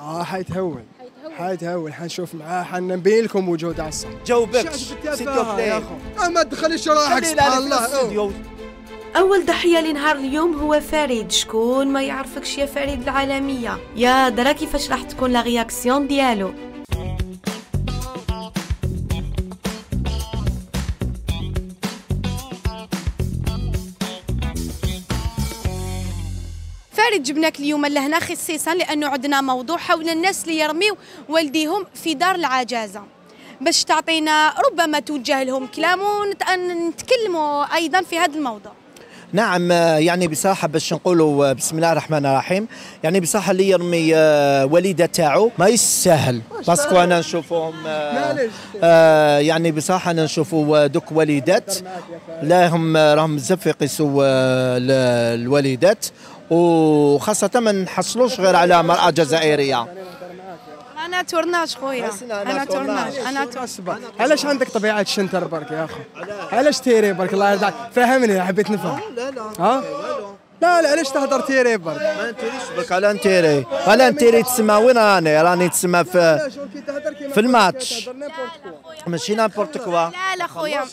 آه حيتهون حيتهون حنشوف معاه. حنبين لكم وجود على الصف جاوبك شاهد سيتو بالتفاهة يا بلاي أخو. ما تدخليش روحك سبحان الله. أول ضحية لنهار اليوم هو فريد. شكون ما يعرفكش يا فريد العالمية؟ يا درا كيفاش راح تكون لا رياكسيون ديالو؟ فريد جبناك اليوم لهنا خصيصا لأنه عندنا موضوع حول الناس اللي يرميو والديهم في دار العجازة. باش تعطينا ربما توجه لهم كلام ونتكلموا أيضا في هذا الموضوع. نعم يعني بصراحة باش نقولوا بسم الله الرحمن الرحيم. يعني بصراحة اللي يرمي آه، والدة تاعو ما يسهل باسكو أنا نشوفهم آه،. آه، يعني بصراحة أنا نشوفوا دوك والدات لا هم راهم بزاف يقيسوا آه، وخاصة ما نحصلوش غير على مرأة جزائرية. أنا تورناج خويا. أنا أنا تورناج. أنا تورناج. علاش عندك طبيعة الشنتر برك يا أخو؟ علاش تيري برك؟ الله يرضى عليك. فهمني حبيت نفهم. لا لا ها؟ لا لا علاش تهضر تيري برك؟ ما نتيريش برك على نتيري على نتيري تسمى وين راني؟ راني تسمى في في الماتش. ماشي نابورت كوا. لا لا خويا.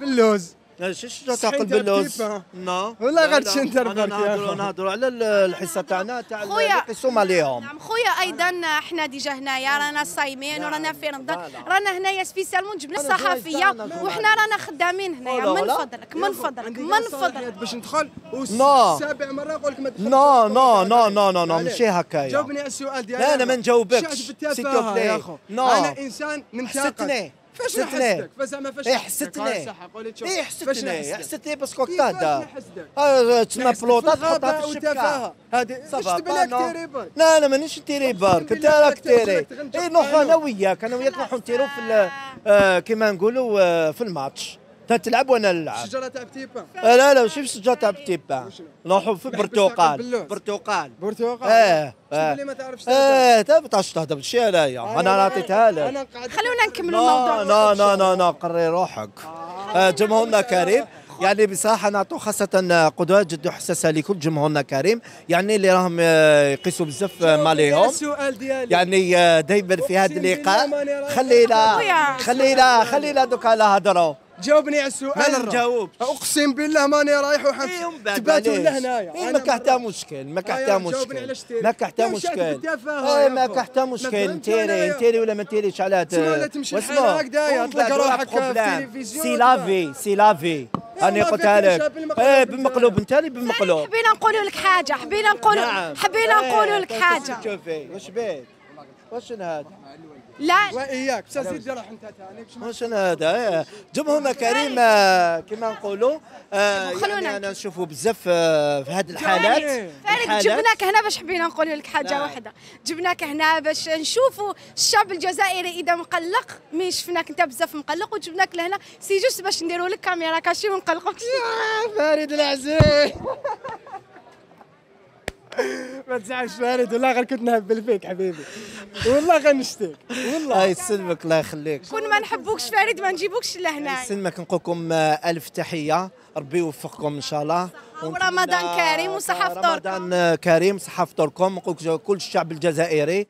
باللوز. شو أنت باللوز. نو والله لا، غير أنا برك نهضروا. نهضروا على ال- الحصة تاعنا تاع خويا. اللي يقيسوهم عليهم نعم خويا أيضا إحنا ديجا هنايا رانا صايمين ورانا في رمضان لا، لا. رانا هنايا سبيسيالمون جبنا الصحفيه تاعنا. وحنا رانا خدامين هنايا لا، من لا. فضلك من فضلك من فضلك باش ندخل. سابع مرة نقول لك ما تدخلش نو نو. نو نو نو نو. ماشي هكايا جاوبني على السؤال ديالي لا، أنا ما نجاوبكش. سيتو بلاي. نو. أنا إنسان منتقد حسدتني فاش. نحسدك فزعما فاش؟ حسدتني آه، فاش حسدتني؟ حسدتني باسكو تهدى نحسدك؟ آه، تسمى بلوطة تحطها في الشبكة. هذه شفت برك لا أنا مانيش انت بالله راك تيري اي معانا. أنا وياك أنا وياك نروحوا نتيروا في آه، كيما نقولوا آه، في الماتش تلعب وأنا نلعب. شجره تاع آه، لا لا ماشي في الشجرة تاع بتيبا نروحوا في برتقال. برتقال برتقال آه آه اللي ما تعرفش؟ تهضر. آه تبطاش تهضر بالشي انايا أنا عطيتها لك. أنا قاعد خلونا نكملوا لا الموضوع لا لا لا لا قري روحك. آه، جمهورنا كريم. يعني بصراحة نعطوا خاصة قدوات جد حساسة لكل جمهورنا كريم. يعني اللي راهم آه، يقيسوا بزاف آه، ماليهم. السؤال ديالي؟ يعني آه، دايما في هذا اللقاء. خلينا. خلينا خلينا دوكا لا هضروا جاوبني على السؤال. ما. نجاوبش. أقسم بالله ماني رايح إيه، وحن ومن بعد تباتوا. لهنايا إيه، أنا ما كان حتى. مشكل ما كان آه، حتى يا جاوبني علاش مشكل. ما كان حتى يا وش مشكل. يا ما. كان حتى مشكل أنا نتيري نتيري ولا ما نتيريش على تسمى لا تمشي الحال هكذايا، تلقى روحك في التلفزيون سي لافي سي لافي. راني ما قلتها لك إيه. بالمقلوب أنت اللي بالمقلوب. حبينا نقولوا لك حاجة حبينا نقولوا نعم. حبينا إيه، نقولوا لك كنت حاجة. شوفي. واش بيك واش هذا لا. وإياك. بس زيد روح أنت ثاني. باش ما- واش هذا إيه. جمهورنا كريم آه، كما نقولوا آه، خلونا يعني أنا. نشوفوا بزاف آه، في هذه الحالات. الحالات- جبناك هنا باش حبينا نقولوا لك حاجة. واحدة. جبناك هنا باش نشوفوا الشعب الجزائري إذا مقلق. mais شفناك؟ أنت بزاف مقلق. وجبناك لهنا. c'est juste باش نديروا لك caméra. cachée ونقلقوك فريد العزيز. ما تزعلش فريد والله غير كنت نهبل فيك حبيبي. والله غنشتيك والله. الله يسلمك الله يخليك. كون ما نحبوكش فريد ما نجيبوكش لهنا. يسلمك. نقول لكم ألف تحية. ربي يوفقكم إن شاء الله. ورمضان كريم وصحة فطوركم. رمضان كريم صحه فطوركم. نقول كل الشعب الجزائري.